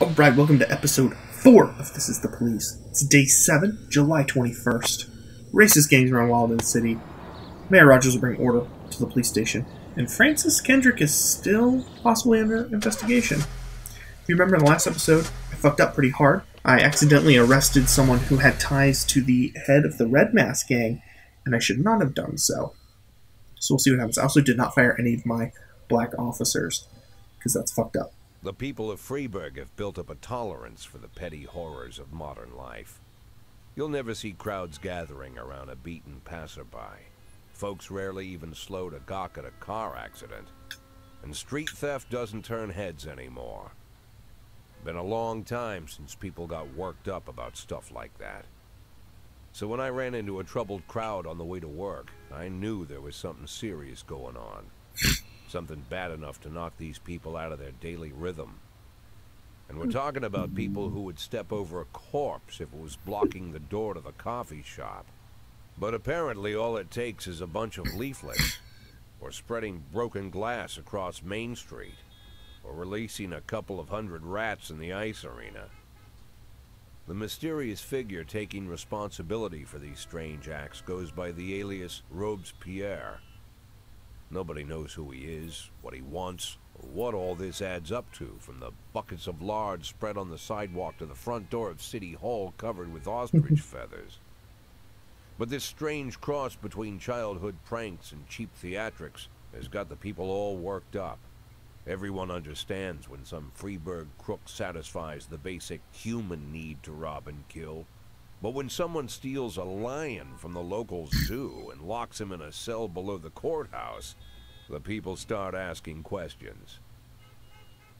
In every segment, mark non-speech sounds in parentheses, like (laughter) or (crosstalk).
Alright, welcome to episode 4 of This is the Police. It's day 7, July 21st. Racist gangs run wild in the city. Mayor Rogers will bring order to the police station. And Francis Kendrick is still possibly under investigation. If you remember in the last episode, I fucked up pretty hard. I accidentally arrested someone who had ties to the head of the Red Mask gang, and I should not have done so. So we'll see what happens. I also did not fire any of my black officers, because that's fucked up. The people of Freeburg have built up a tolerance for the petty horrors of modern life. You'll never see crowds gathering around a beaten passerby. Folks rarely even slow to gawk at a car accident. And street theft doesn't turn heads anymore. Been a long time since people got worked up about stuff like that. So when I ran into a troubled crowd on the way to work, I knew there was something serious going on. (laughs) Something bad enough to knock these people out of their daily rhythm. And we're talking about people who would step over a corpse if it was blocking the door to the coffee shop. But apparently all it takes is a bunch of leaflets, or spreading broken glass across Main Street, or releasing a couple of hundred rats in the ice arena. The mysterious figure taking responsibility for these strange acts goes by the alias Robespierre. Nobody knows who he is, what he wants, or what all this adds up to, from the buckets of lard spread on the sidewalk to the front door of City Hall covered with ostrich (laughs) feathers. But this strange cross between childhood pranks and cheap theatrics has got the people all worked up. Everyone understands when some Freeburg crook satisfies the basic human need to rob and kill. But when someone steals a lion from the local zoo and locks him in a cell below the courthouse, the people start asking questions.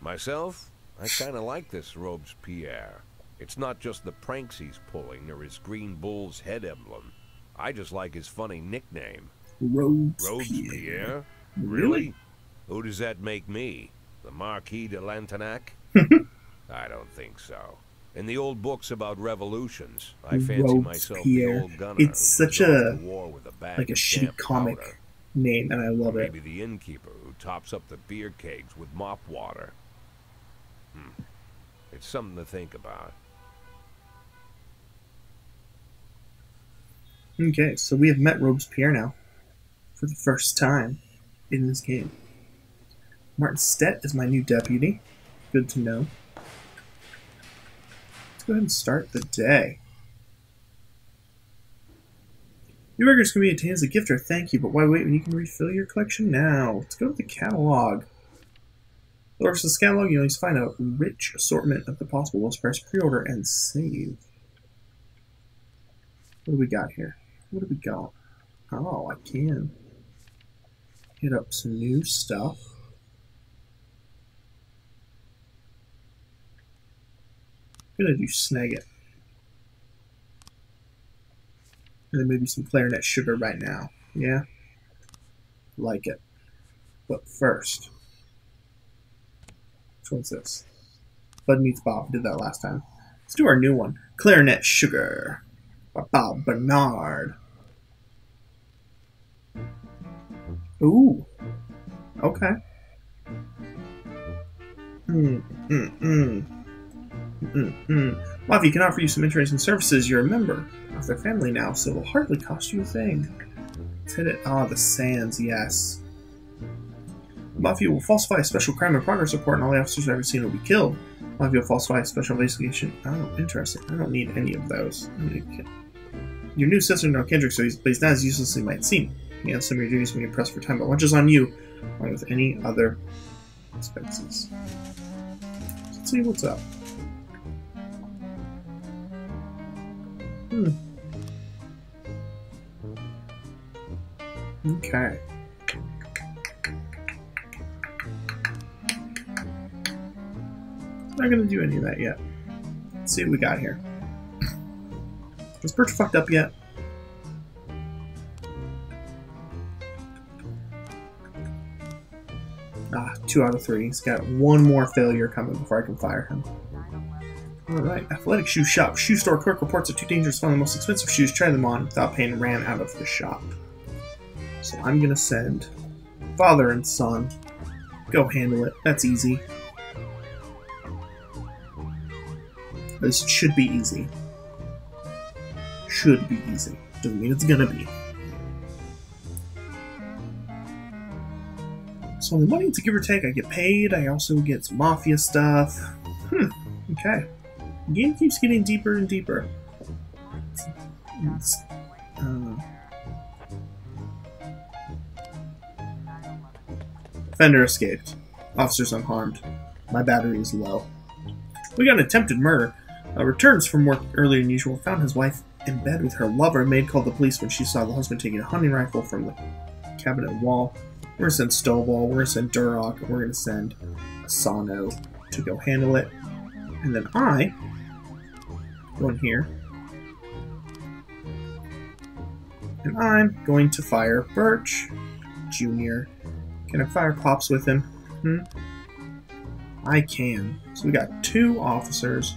Myself, I kind of like this Robespierre. It's not just the pranks he's pulling or his green bull's head emblem. I just like his funny nickname. Robespierre. Robespierre? Really? Really? Who does that make me? The Marquis de Lantenac? (laughs) I don't think so. In the old books about revolutions, I fancy myself the old gunner It's such a- war with a Like a shitty comic powder. name, and I love it. Maybe the innkeeper who tops up the beer kegs with mop water. Hmm. It's something to think about. Okay, so we have met Robespierre now for the first time in this game. Martin Stett is my new deputy. Good to know. Let's go ahead and start the day. New records can be obtained as a gift or thank you, but why wait when you can refill your collection now? Let's go to the catalog. The catalog, you always find a rich assortment of the possible lowest price pre-order and save. What do we got here? What do we got? Oh, I can hit up some new stuff. Gonna do snag it. And then maybe some clarinet sugar right now. Yeah? Like it. But first. Which one's this? Bud Meets Bob. Did that last time. Let's do our new one. Clarinet Sugar by Bob Bernard. Ooh. Okay. Mm, mm, mm. Mm, mm. Mafia can offer you some interesting services. You're a member of their family now, so it'll hardly cost you a thing. Let's. Ah, the sands, yes. Mafia will falsify a special crime and progress report, and all the officers I've ever seen will be killed. Mafia will falsify a special investigation. Oh, interesting. I don't need any of those. Your new sister, no Kendrick, so he's, but he's not as useless as he might seem. You have some of your duties when you're pressed for time, but lunch is on you, along with any other expenses. Let's see what's up. Hmm. Okay. Not gonna do any of that yet. Let's see what we got here. Is Birch fucked up yet? Ah, two out of three. He's got one more failure coming before I can fire him. Alright, Athletic Shoe Shop. Shoe store clerk reports that two dangerous found the most expensive shoes, tried them on without and ran out of the shop. So I'm gonna send father and son. Go handle it. That's easy. This should be easy. Should be easy. Doesn't mean it's gonna be. So the money to give or take, I get paid. I also get some mafia stuff. Hmm. Okay. The game keeps getting deeper and deeper. It's, uh, Fender escaped. Officers unharmed. My battery is low. We got an attempted murder. Uh, returns from work earlier than usual. Found his wife in bed with her lover. Maid called the police when she saw the husband taking a hunting rifle from the cabinet wall. We're gonna send Stovall. We're gonna send Durock. We're gonna send Asano to go handle it. And then I in here. And I'm going to fire Birch Jr. Can I fire Pops with him? Hmm? I can. So we got two officers.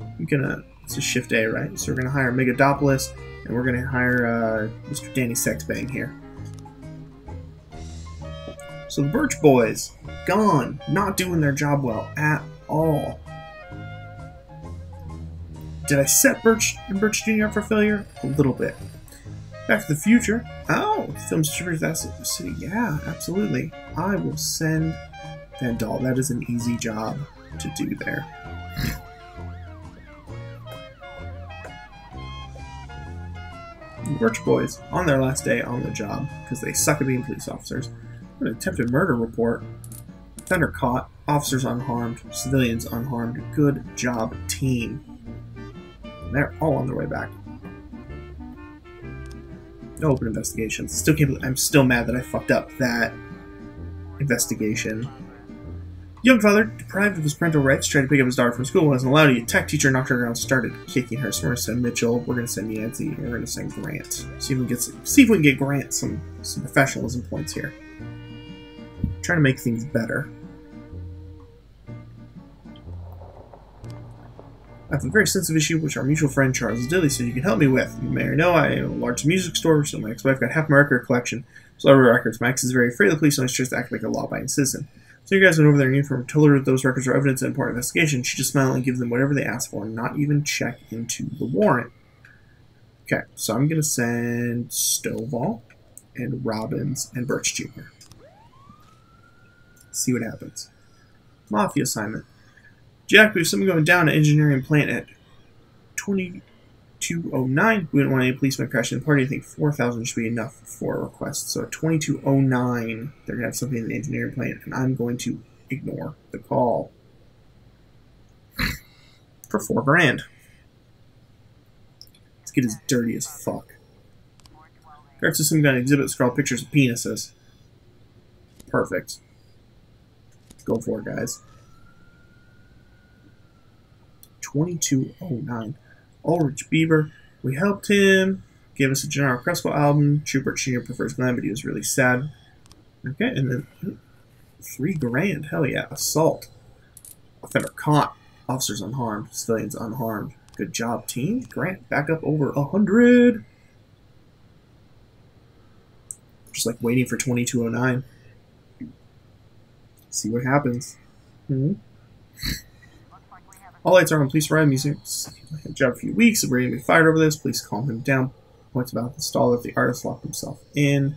I'm gonna. It's a shift A, right? So we're gonna hire Megadopoulos, and we're gonna hire uh, Mr. Danny Sexbang here. So the Birch boys, gone, not doing their job well at all. Did I set Birch and Birch Jr. up for failure? A little bit. Back to the Future. Oh, film distributors. That's city. Yeah, absolutely. I will send Vandal. That is an easy job to do there. Birch Boys, on their last day on the job, because they suck at being police officers, an attempted murder report. Thunder caught, officers unharmed, civilians unharmed. Good job, team. They're all on their way back. No open investigations. Still can't believe, I'm still mad that I fucked up that investigation. Young father, deprived of his parental rights, tried to pick up his daughter from school, wasn't allowed to. Tech teacher knocked her around, started kicking her. So we're gonna send Mitchell. We're gonna send Yancy. And we're gonna send Grant. See if we can get see if we can get Grant some some professionalism points here. trying to make things better. I have a very sensitive issue which our mutual friend Charles Dilly said you can help me with. You may or know I own a large music store, so my ex-wife got half my record collection. So every records. My ex is very afraid of the police and always tries to act like a law-abiding citizen. So you guys went over there and informed told her that those records are evidence in an important investigation. She just smiled and give them whatever they asked for, and not even check into the warrant. Okay, so I'm gonna send Stovall and Robbins and Birch Jr. See what happens. Mafia assignment. Jack, we have something going down at engineering plant at 2209. We don't want any policemen crashing the party. I think 4,000 should be enough for a request. So at 2209, they're going to have something in the engineering plant, and I'm going to ignore the call. For four grand. Let's get as dirty as fuck. Guard system an exhibit scroll pictures of penises. Perfect. Let's Go for it, guys. 2209. Ulrich Bieber. We helped him. Gave us a General Crespo album. Schubert Jr. prefers glam, but he was really sad. Okay, and then three grand. Hell yeah. Assault. Offender caught. Officers unharmed. Civilians unharmed. Good job, team. Grant back up over a hundred. Just like waiting for 2209. See what happens. Hmm. All lights are on. Police arrive. Music. Job a few weeks. We're going to be fired over this. Police calm him down. Points about the stall that the artist locked himself in.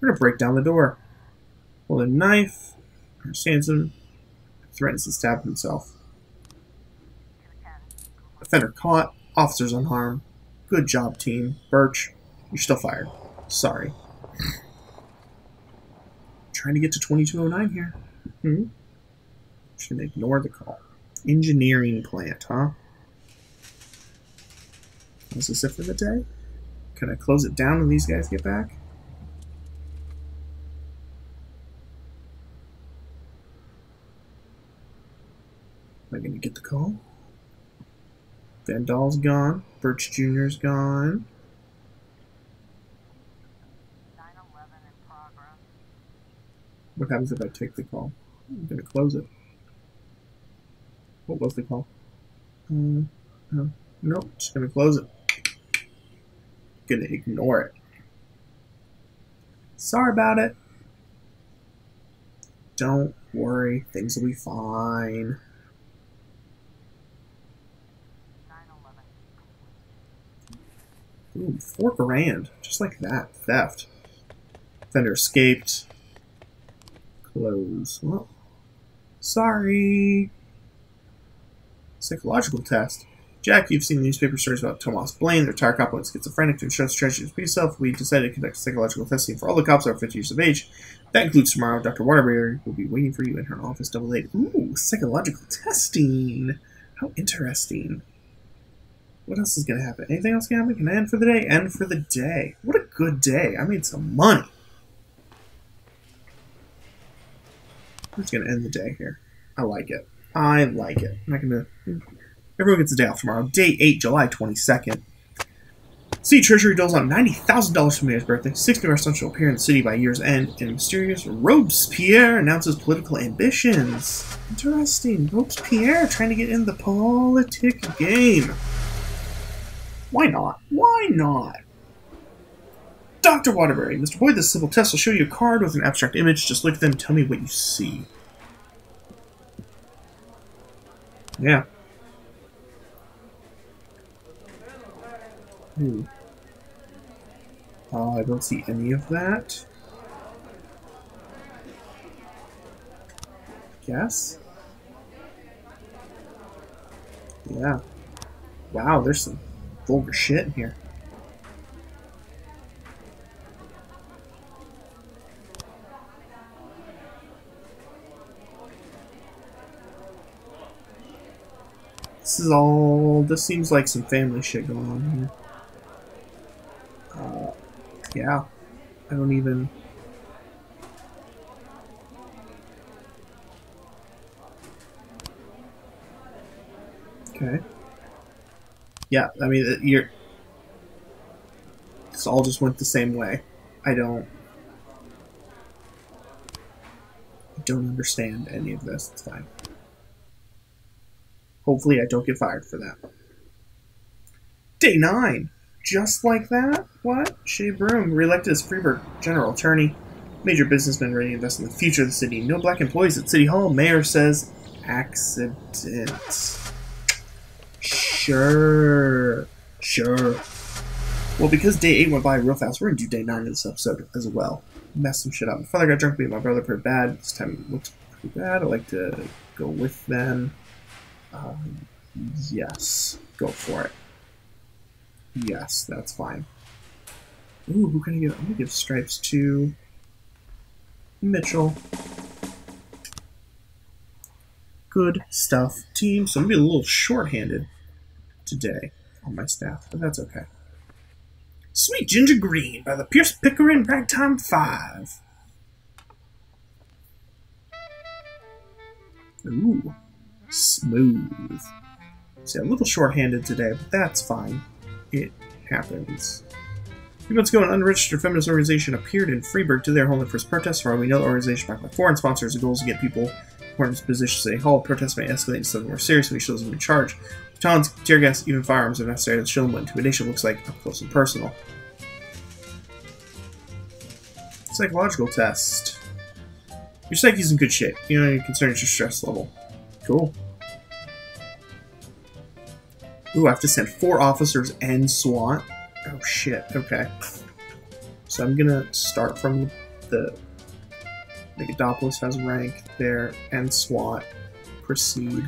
We're going to break down the door. Pull a knife. Understands him. Threatens to stab himself. Offender caught. Officers unharmed. Good job, team. Birch, you're still fired. Sorry. Trying to get to 2209 here. Hmm. Just gonna ignore the call. Engineering plant, huh? Is this it for the day? Can I close it down when these guys get back? Am I gonna get the call? Vandal's gone. Birch Jr.'s gone. What happens if I take the call? I'm gonna close it what was the call? Mm, no, nope, just gonna close it. Gonna ignore it. Sorry about it. Don't worry, things will be fine. Ooh, four grand. Just like that. Theft. Fender escaped. Close. Well, sorry. Psychological test. Jack, you've seen newspaper stories about Tomas Blaine, the retired cop went schizophrenic to ensure strategies for himself. We decided to conduct psychological testing for all the cops over 50 years of age. That includes tomorrow. Dr. Waterbury will be waiting for you in her office double eight. Ooh, psychological testing. How interesting. What else is going to happen? Anything else going to happen? Can I end for the day? End for the day. What a good day. I made some money. I'm just going to end the day here. I like it. I like it. I'm not to... Everyone gets a day off tomorrow. Day 8, July 22nd. City Treasury doles out $90,000 for Mayor's birthday. Six new restaurants will appear in the city by year's end. And mysterious Robespierre announces political ambitions. Interesting. Robespierre trying to get in the politic game. Why not? Why not? Dr. Waterbury, Mr. Boyd, this simple test will show you a card with an abstract image. Just look at them tell me what you see. Yeah. Hmm. Uh, I don't see any of that. Guess? Yeah. Wow, there's some vulgar shit in here. This is all... This seems like some family shit going on here. Uh, yeah. I don't even... Okay. Yeah, I mean, you're... This all just went the same way. I don't... I don't understand any of this. It's fine. Hopefully I don't get fired for that. Day 9! Just like that? What? Shea Broom, reelected as Freeburg General Attorney. Major businessmen ready to invest in the future of the city. No black employees at City Hall. Mayor says accident. Sure. Sure. Well, because day 8 went by real fast, we're going to do day 9 of this episode as well. Mess some shit up. My father got drunk, beat my brother pretty bad. This time it looks pretty bad. I like to go with them. Um, yes. Go for it. Yes, that's fine. Ooh, who can I give? I'm gonna give stripes to Mitchell. Good stuff, team. So I'm gonna be a little short-handed today on my staff, but that's okay. Sweet Ginger Green by the Pierce Pickering Ragtime 5. Ooh, smooth. See, I'm a little short-handed today, but that's fine it happens. Few months ago, an unregistered feminist organization appeared in Freeburg to their home for first protest. For all we know, the organization backed by foreign sponsors. The goal is to get people who are in this position to say, "Hall protests may escalate into something more serious when we show them in charge." Batons, tear gas, even firearms are necessary to show them what intimidation looks like up close and personal. Psychological test. Your psyche's in good shape. You know, you're concerns your stress level. Cool. Ooh, I have to send four officers and SWAT. Oh shit, okay. So I'm gonna start from the Megadopoulos has rank there and SWAT. Proceed.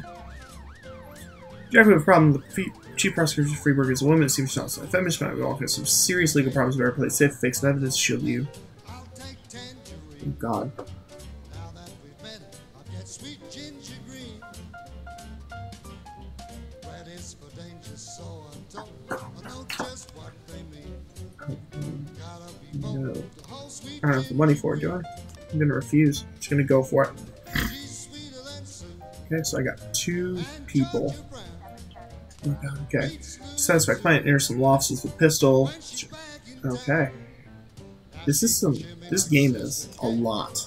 Jack, we have a problem. The chief prosecutor of Freeburg is a woman It seems not so feminist, we all have some serious legal problems. Better play safe, fix some evidence, shield you. Oh god. No. I don't have the money for it, do I? I'm gonna refuse. I'm just gonna go for it. Okay, so I got two people. Okay. Satisfy client, enter some losses with a pistol. Okay. This is some this game is a lot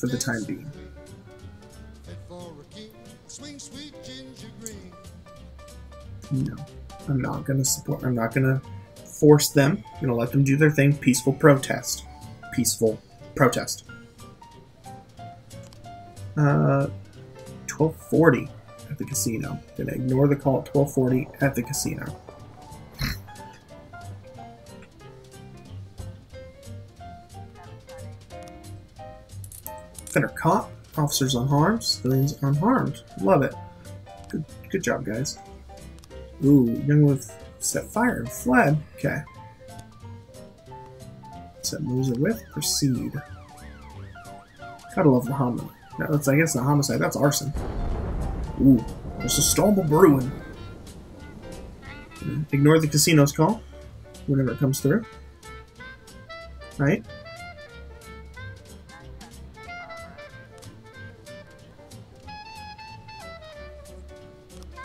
for the time being. No. I'm not going to support, I'm not going to force them. I'm going to let them do their thing. Peaceful protest. Peaceful protest. Uh, 1240 at the casino. Gonna ignore the call at 1240 at the casino. Better caught. Officers unharmed. Civilians unharmed. Love it. Good, good job, guys. Ooh, young with set fire and fled. Okay. Set moves are with. Proceed. Gotta love the homicide. No, that's I guess not homicide. That's arson. Ooh, there's a storm brewing. Mm-hmm. Ignore the casino's call whenever it comes through. Right?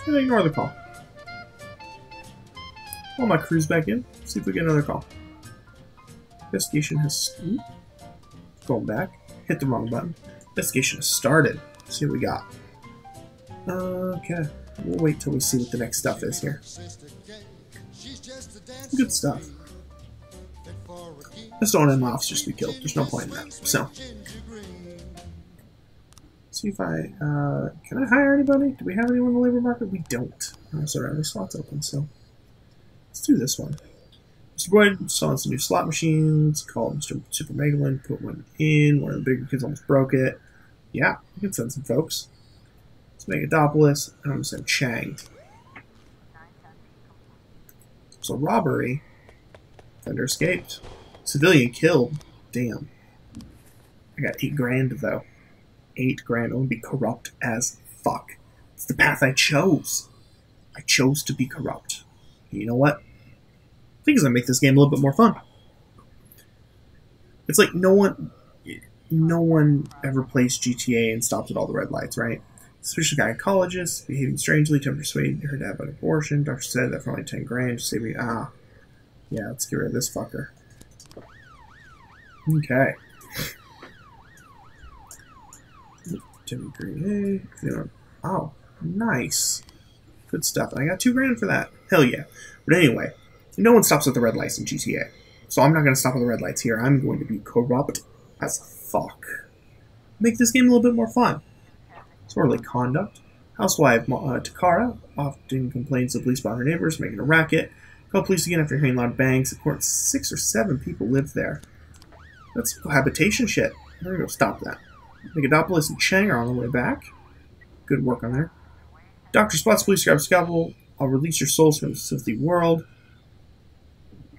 Ignore the call. Pull my crews back in. See if we get another call. Investigation has... Ooh. Going back. Hit the wrong button. Investigation has started. Let's see what we got. Okay. We'll wait till we see what the next stuff is here. Good stuff. Just don't want my officers to be killed. There's no point in that. So. See if I, uh, can I hire anybody? Do we have anyone in the labor market? We don't. Oh, sorry, any slots open, so. Let's do this one. Mr. Boyd selling some new slot machines, called Mr. Super Megalyn, put one in, one of the bigger kids almost broke it. Yeah, we can send some folks. Let's make Megadopolis, and I'm gonna send Chang. So robbery. Thunder escaped. Civilian killed. Damn. I got eight grand though. Eight grand. I'm gonna be corrupt as fuck. It's the path I chose. I chose to be corrupt. You know what? I think it's gonna make this game a little bit more fun. It's like no one, no one ever plays GTA and stops at all the red lights, right? Suspicious gynecologist behaving strangely to persuade her to have an abortion. Doctor said that for only ten grand, just say we ah, yeah, let's get rid of this fucker. Okay. Jimmy Green, oh, nice, good stuff. I got two grand for that. Hell yeah! But anyway, no one stops at the red lights in GTA, so I'm not going to stop at the red lights here. I'm going to be corrupt as fuck. Make this game a little bit more fun. Disorderly conduct. Housewife uh, Takara often complains of police about her neighbors making a racket. Call police again after hearing loud bangs. According six or seven people live there. That's cohabitation shit. I'm gonna stop that. Megadopolis and Chang are on the way back. Good work on there. Doctor spots police grab scalpel. I'll release your souls from the world.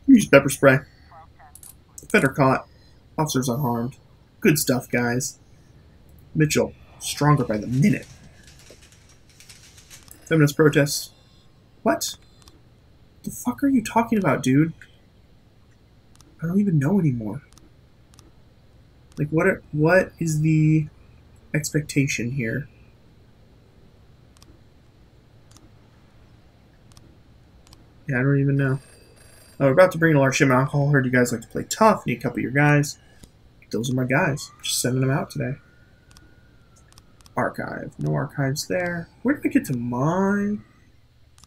Use pepper spray. Defender caught. Officers unharmed. Good stuff, guys. Mitchell, stronger by the minute. Feminist protests. What? The fuck are you talking about, dude? I don't even know anymore. Like, what? Are, what is the expectation here? Yeah, I don't even know. Oh, we're about to bring a large shipment of alcohol. Heard you guys like to play tough. Need a couple of your guys. Those are my guys. Just sending them out today. Archive. No archives there. Where did I get to mine?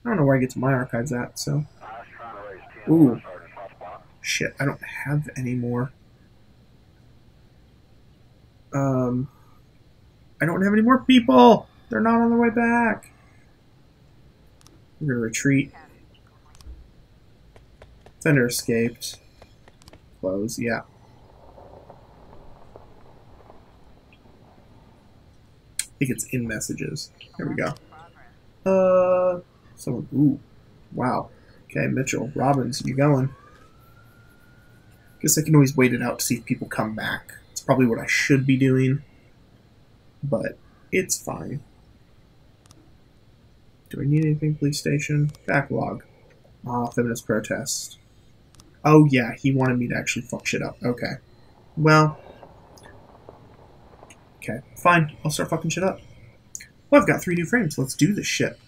I don't know where I get to my archives at, so. Ooh. Shit, I don't have any more. Um, I don't have any more people! They're not on their way back! We're gonna retreat. Fender escaped. Close, yeah. I think it's in messages. There we go. Uh, someone, ooh, wow. Okay, Mitchell, Robbins, you going? Guess I can always wait it out to see if people come back. It's probably what I should be doing, but it's fine. Do I need anything, police station? Backlog. Ah, feminist protest. Oh yeah, he wanted me to actually fuck shit up. Okay. Well, Okay, fine. I'll start fucking shit up. Well, I've got three new frames. Let's do this shit.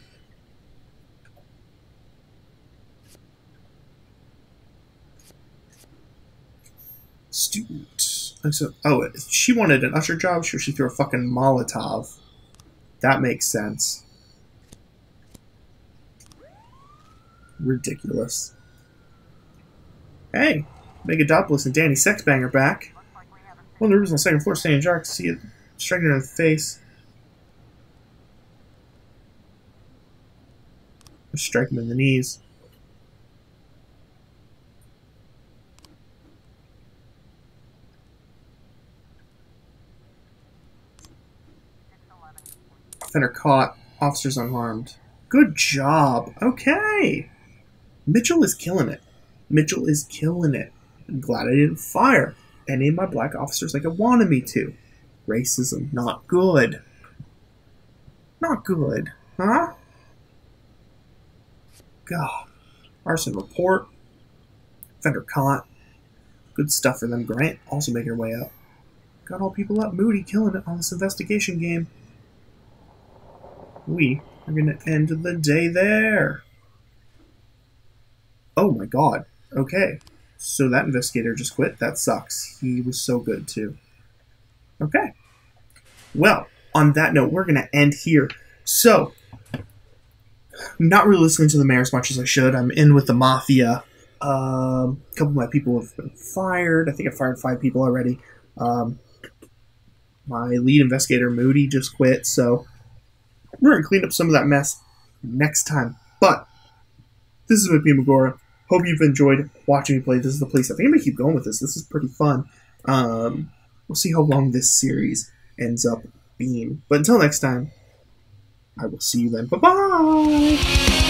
Student. Oh, she wanted an usher job, so she threw a fucking Molotov. That makes sense. Ridiculous. Hey, Megadopolis and Danny Sexbanger back. One of the rooms on the second floor, standing to see it striking her in the face. Strike him in the knees. Defender caught. Officers unharmed. Good job. Okay. Mitchell is killing it. Mitchell is killing it. I'm glad I didn't fire any of my black officers like I wanted me to. Racism, not good. Not good, huh? God. Arson report. Fender caught. Good stuff for them. Grant also making her way up. Got all people up. Moody killing it on this investigation game. We are going to end the day there. Oh my god. Okay. So that investigator just quit. That sucks. He was so good too. Okay. Well, on that note, we're going to end here. So, not really listening to the mayor as much as I should. I'm in with the mafia. Um, a couple of my people have been fired. I think I fired five people already. Um, my lead investigator, Moody, just quit. So, we're going to clean up some of that mess next time. But, this is Pimagora. Hope you've enjoyed watching me play This is the Police. I think I'm to keep going with this. This is pretty fun. Um, we'll see how long this series ends up being. But until next time, I will see you then. Bye bye!